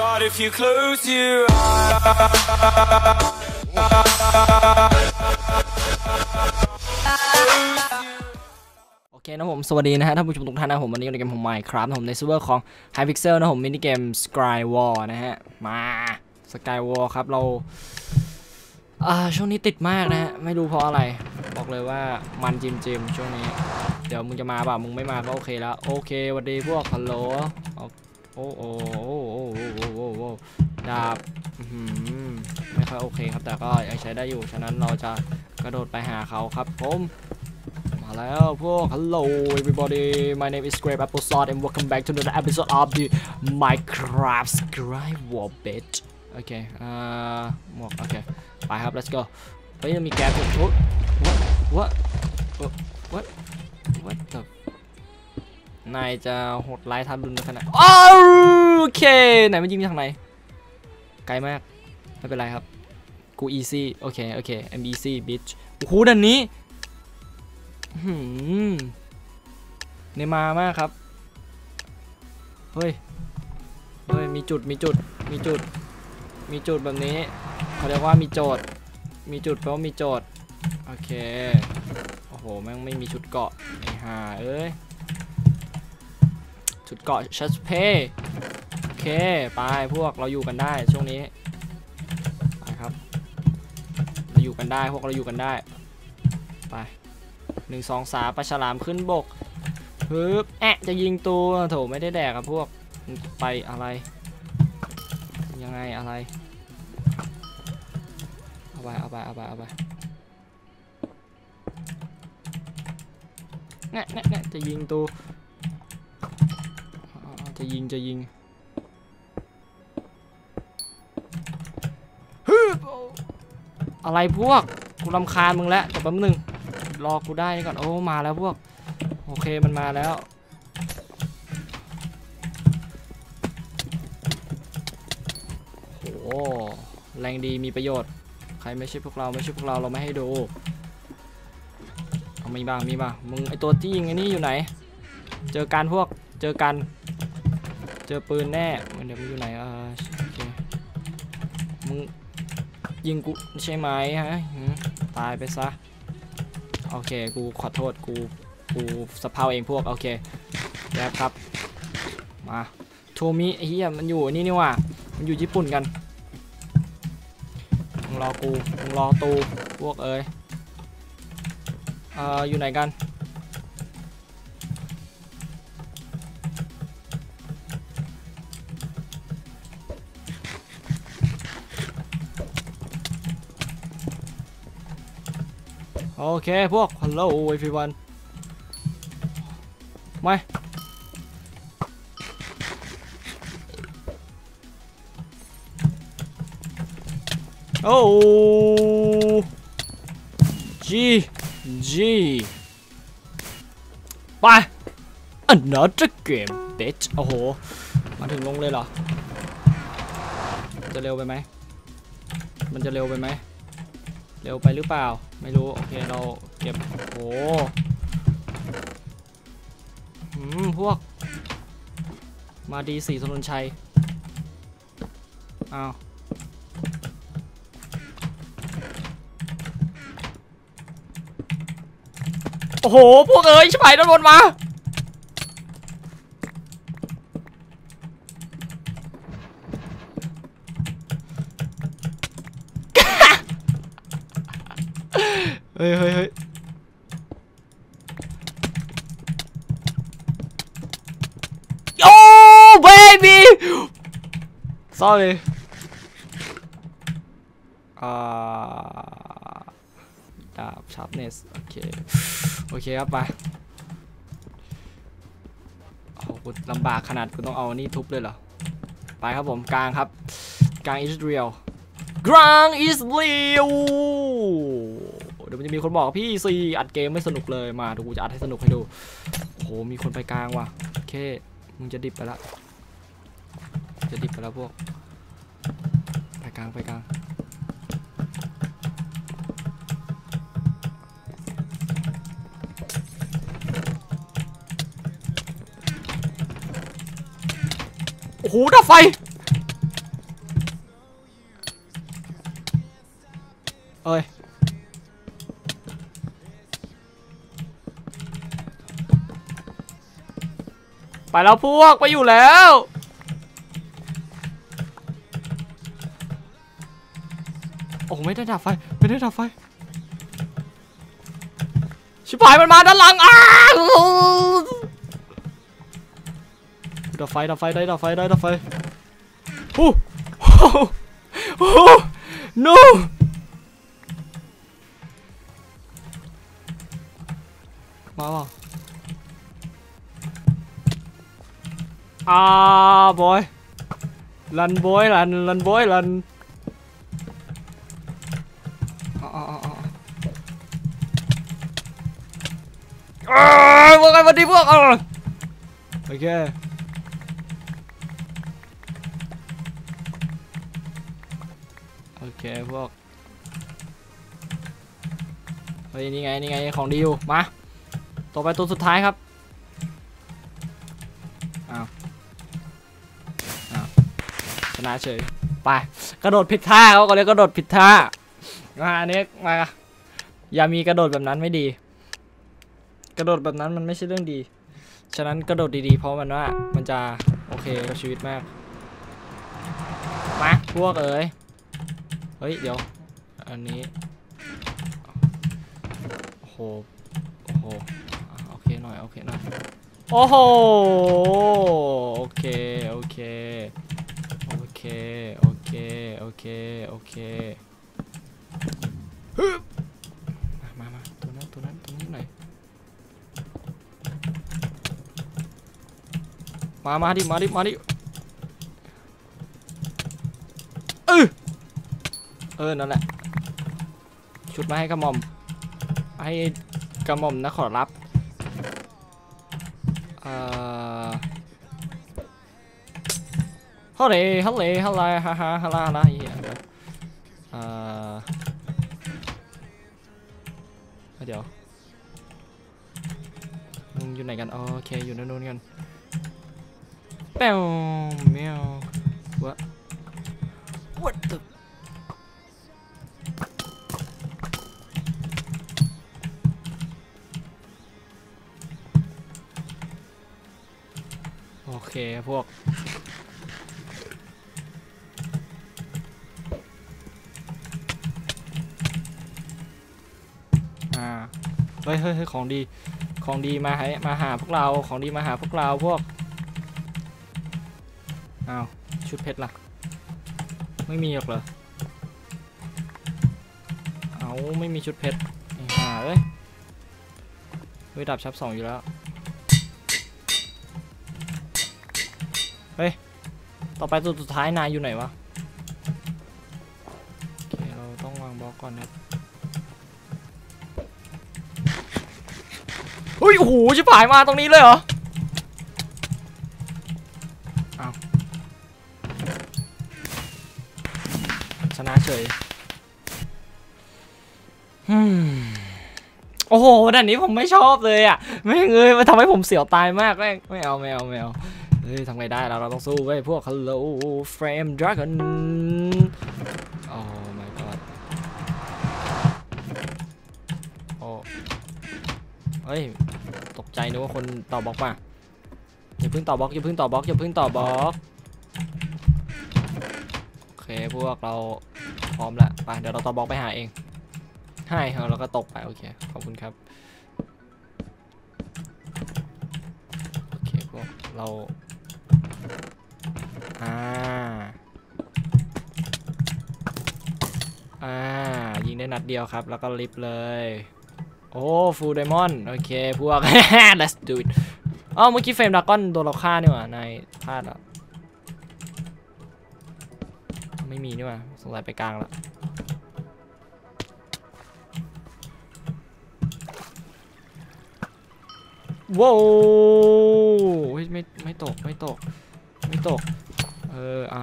But if you close your eyes โอเคนะผม สวัสดีนะฮะท่านผู้ชมทุกท่านนะผมวันนี้อยู่ในเกมของ Minecraft นะผมในเซิร์ฟเวอร์ของ Hypixel นะผมมินิเกม Skywall นะฮะ มา Skywall ครับเราอ่าช่วงนี้ติดมากนะฮะ ไม่รู้เพราะอะไร บอกเลยว่ามันจิมจิมๆช่วงนี้ เดี๋ยวมึงจะมาเปล่ามึงไม่มาก็โอเคแล้ว โอเคสวัสดีพวกฮัลโหลเอาโอ้โอ้โอ้โอ้ โอ้โอ้โอ้โอ้ดาบไม่ค่อยโอเคครับ แต่ก็ยังใช้ได้อยู่ ฉะนั้นเราจะกระโดดไปหาเขาครับผมมาแล้วพวก Hello everybody my name is Grape Applesauce and welcome back to another episode of the Minecraft Skywall bit โอเคอ่าหมวกโอเค ไปครับ let's go เฮ้ยมีแก๊สผมทุบ what what นายจะโหดร้ายทารุณขนาดโอเคไหนมันยิงมาทางไหนไกลมาก ไม่เป็นไรครับ กู easy โอเค โอเค I'm easy bitch โอ้โหดันนี้หืมเนมามากครับ เฮ้ย เฮ้ย มีจุด มีจุด มีจุด มีจุดแบบนี้เขาเรียกว่ามีโจทย์ มีจุดแปลว่ามีโจทย์ โอเค โอ้โห แม่งไม่มีชุดเกาะไอ้ห่าเอ้ยุดเกาะชัสเพย์โอเคไปพวกเราอยู่กันได้ช่วงนี้ไปครับเราอยู่กันได้พวกเราอยู่กันได้ไปหนึ่งสองสามปลาฉลามขึ้นบกฮึบแอะจะยิงตัวโถไม่ได้แดกครับพวกไปอะไร ยังไงอะไรเอาไปเอาไปเอาไปเอาไปแงะแงะแะจะยิงตัว จะยิงจะยิงฮึอะไรพวกกูรำคาญมึงแล้วแต่แป๊บนึงรอกูได้ก่อนโอ้มาแล้วพวกโอเคมันมาแล้วโอ้แรงดีมีประโยชน์ ใครไม่ใช่พวกเราไม่ใช่พวกเราเราไม่ให้ดูเอามีบ้างมีบ้างมึงไอตัวที่ยิงไอ้นี่อยู่ไหน เจอกันพวกเจอกัน จอปืนแน่เดี๋ยวมึงอยู่ไหนเออโอเคมึงยิงกูใช่ไหมฮะตายไปซะโอเคกูขอโทษกูกูสะเพาเองพวกโอเคแล้วครับมาโทมิไอ้เหี้ยมันอยู่นี่นี่ว่ะมันอยู่ญี่ปุ่นกันมึงรอกูมึงรอตูพวกเอ้ยเอ่ออยู่ไหนกัน โอเคพวก hello everyone ไม่โอ้ G G ไป another game bitch โอ้โห มาถึงลงเลยเหรอมันจะเร็วไปไหม มันจะเร็วไปไหม เร็วไปหรือเปล่า ไม่รู้ โอเคเราเก็บ โอ้หืมพวก มาดีสีถนนชัยอ้าวโอ้โห พวกเอ้ยชิบหายโดนวนมา ฮ้ยเฮ้ยเฮ้ยโอ้ baby sorry อ่าดาบ sharpness โอเค โอเคครับไปโอ้โหกูลำบากขนาดกูต้องเอานี่ทุบเลยเหรอ ไปครับผม กลางครับ กลาง is real กลาง is real เดี๋ยวันจะมีคนบอกพี่ซีอัดเกมไม่สนุกเลยมาดูกูจะอัดให้สนุกให้ดูโอ้โหมีคนไปกลางว่ะโอเคมึงจะดิบไปละจะดิบไปแล้วพวกไปกลางไปกลางโอ้โหดับไฟเอ้ย ไปแล้วพวกไปอยู่แล้ว โอ้ไม่ได้ดับไฟ ไม่ได้ดับไฟ ชิบหายมันมาด้านหลังอ้าวดับไฟดับไฟได้ดับไฟได้ดับไฟโอ้โหโอ้โห no มาเปล่า อ่าบอยลันบอยลันลันบอยลันอ๋ออ๋ออ๋ออ๋อเอ้ยพวกไอ้วันนี้พวกเออโอเคโอเคพวกเฮ้ยนี่ไงนี่ไงของดีอยู่มาต่อไปตัวสุดท้ายครับ นะเฉยไปกระโดดผิดท่าเขาก็เลยกระโดดผิดท่ามาอันนี้มาอย่ามีกระโดดแบบนั้นไม่ดี กระโดดแบบนั้นมันไม่ใช่เรื่องดี ฉะนั้นกระโดดดีๆ เพราะมันว่ามันจะโอเคกับชีวิตมากมาพวกเอ๋ยเฮ้ยเดี๋ยว อันนี้โอ้โหโอ้โหโอเคหน่อยโอเคหน่อยโอ้โหโอเคโอเค โอเค โอเค โอ เค โอเคฮึบมามามาตัวนั้น ตัวนั้น ตัวนี้หน่อย มา มาดิ มาดิ มาดิเออเออ นั่นแหละ ชุดมาให้กระหม่อม ให้กระหม่อมนะขอรับ เอ่อ ฮัลโหลฮัลโหลฮัลโหลฮ่าฮ่าฮ่าฮ่าฮ่าเหี้ยเออเดี๋ยวมึงอยู่ไหนกันโอเคอยู่นู่นนู่นกันแป้วเมียว What What the โอเคพวก ฮ้ยเฮ้ยเฮ้ยของดี ของดีมาให้มาหาพวกเรา ของดีมาหาพวกเราพวก อ้าว ชุดเพชรล่ะ ไม่มีหรอกเหรอ เอาไม่มีชุดเพชรอ้ห่าเอ้ยเฮ้ยดับชับสองอยู่แล้ว เฮ้ย ต่อไปตัวสุดท้ายนายอยู่ไหนวะ โอเค เราต้องวางบล็อกก่อนนะครับ เฮ้ยโอ้โหชิบหายมาตรงนี้เลยเหรออ้าวชนะเฉยฮึมโอ้โหด่านนี้ผมไม่ชอบเลยอะไม่งเงยมันทำให้ผมเสียวตายมากแม่งไม่เอาไม่เอาไม่เอาเฮ้ยทำไงได้เราเราต้องสู้เว้ยพวก Hello Frame Dragon โอ้ my god โอ้เฮ้ย ตกใจนึกว่าคนต่อบล็อกมาอย่าเพิ่งต่อบล็อกอย่าเพิ่งต่อบล็อกอย่าเพิ่งต่อบล็อกโอเคพวกเราพร้อมล้วไปเดี๋ยวเราต่อบล็อกไปหาเองให้เราก็ตกไปโอเคขอบคุณครับโอเคพวกเราอ่าอ่ายิงได้นัดเดียวครับ แล้วก็ลิฟต์เลย โอ้ฟูลไดมอนด์โอเคพวก let's do it อ๋อเมื่อกี้เฟรมดากอนโดนเราฆ่านี่หว่าในพลาดอะไม่มีนี่หว่าสงสัยไปกลางละว้าวเฮ้ยไม่ไม่ตกไม่ตกไม่ตกเอออะ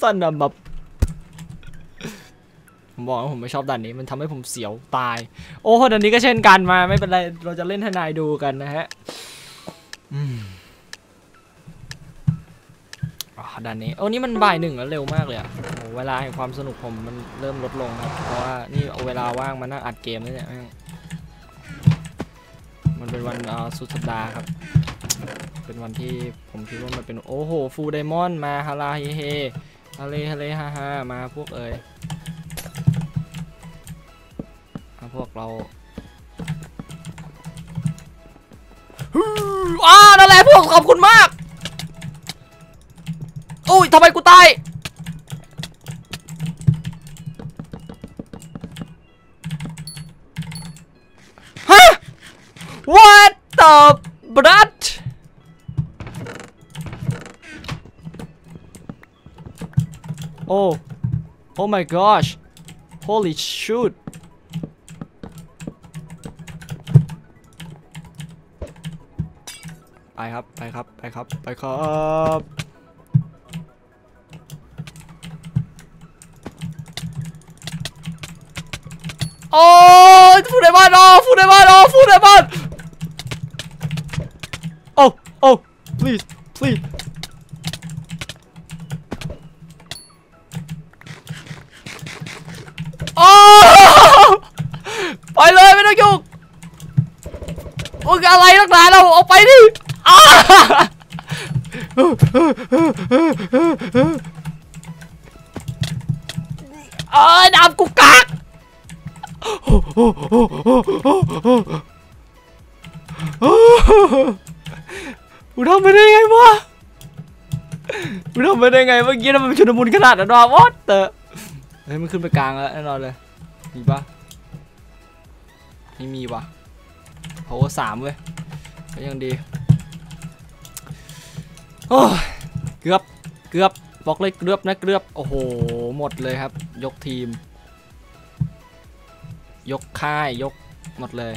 สันนะแบบ ผมบอกว่าผมไม่ชอบด่านนี้มันทำให้ผมเสียวตาย โอ้ด่านนี้ก็เช่นกันมาไม่เป็นไรเราจะเล่นทนายดูกันนะฮะด่านนี้โอ้นี่มันบ่ายหนึ่งแล้วเร็วมากเลยอะเวลาแห่งความสนุกผมมันเริ่มลดลงครับ เพราะว่านี่เอาเวลาว่างมานั่งอัดเกมนี่เนี่ยมันเป็นวันอ่าสุดสัปดาห์ครับ เป็นวันที่ผมคิดว่ามันเป็นโอ้โหฟูไดมอนด์มาฮาราเฮเฮฮาเลฮาเลฮ่าฮ่ามาพวกเอ่ย เราอ้านั่นแหละพวกขอบคุณมากอุ้ยทำไมกูตายฮะ What the brat Oh Oh my gosh Holy shoot ครับไปครับไปครับไปครับโอ้ฟูไดมอนโอ้ฟูไดมอนโอ้ฟูไดมอนโอ้โอ้ please please โอ้ไปเลยไม่ต้องยุ่งโอ้อะไรนักหนาเราเอาไปดิ เอ้ยดำกูกักกูทำไปได้ไงวะกูทำไปได้ไงเมื่อกี้ทำมมันชุนมุนขนาดนั้นวะวอตเตอร์เฮ้ยมันขึ้นไปกลางแล้วแน่นอนเลย มีปะไม่มีวะ power สามเว้ยยังดี โอ้เกือบเกือบบอกเลยเกือบนะเกือบโอ้โหหมดเลยครับ ยกทีม ยกค่ายยกหมดเลย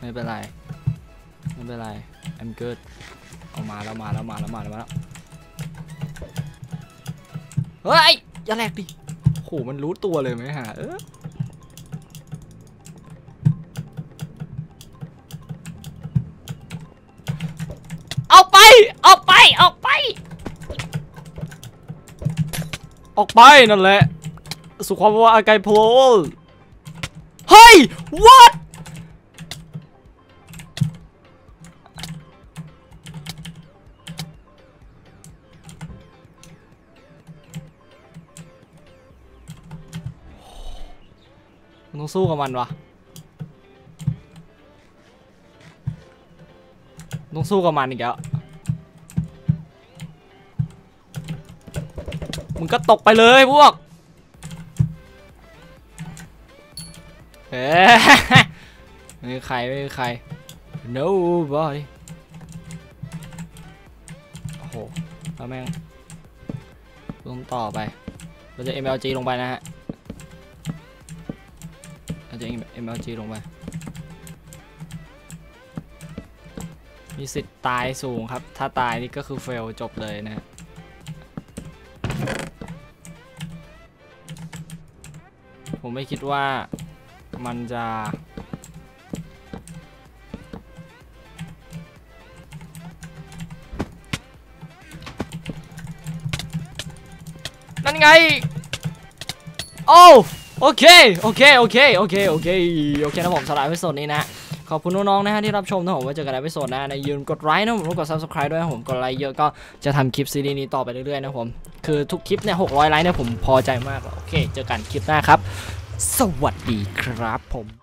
ไม่เป็นไรไม่เป็นไร I'm good เอามาแล้วมาแล้วมาแล้วมาแล้วมาแล้วเฮ้ยอย่าแหลกดิโหมันรู้ตัวเลยไหมฮะเออ อาไปเอาไปออกไป ออกไปนั่นแหละ สุความว่าอาไกโพลเฮ้ย what มันต้องสู้กับมันวะต้องสู้กับมันอีกแล้ว มึงก็ตกไปเลยพวกเอ๊ะไม่มีใครไม่มีใคร nobody โอ้โหแล้วแม่งลงต่อไป เราจะ MLG ลงไปนะฮะ เราจะ MLG ลงไป มีสิทธิ์ตายสูงครับ ถ้าตายนี่ก็คือเฟลจบเลยนะ ผมไม่คิดว่ามันจะนั่นไง โอ้โอเค โอเค โอเค โอเค โอเค โอเคนะผมสำหรับวิดีโอนี้นะ ขอบคุณน้องๆนะฮะที่รับชมนะผมไว้เจอกันในวิดีโอหน้านะอย่าลืมกดไลค์นะผมกด subscribe ด้วยผมกดไลค์เยอะก็จะทำคลิปซีรีส์นี้ต่อไปเรื่อยๆนะผม คือทุกคลิปเนี่ย600ไลค์เนี่ยผมพอใจมาก โอเค เจอกันคลิปหน้าครับ สวัสดีครับผม